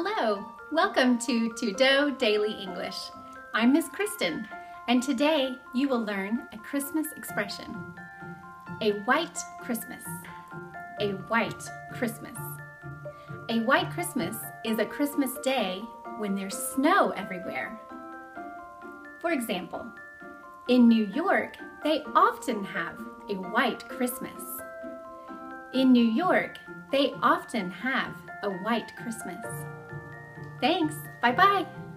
Hello, welcome to TuDou Daily English. I'm Miss Kristen, and today you will learn a Christmas expression. A white Christmas. A white Christmas. A white Christmas is a Christmas day when there's snow everywhere. For example, in New York, they often have a white Christmas. In New York, they often have a white Christmas. Thanks. Bye bye.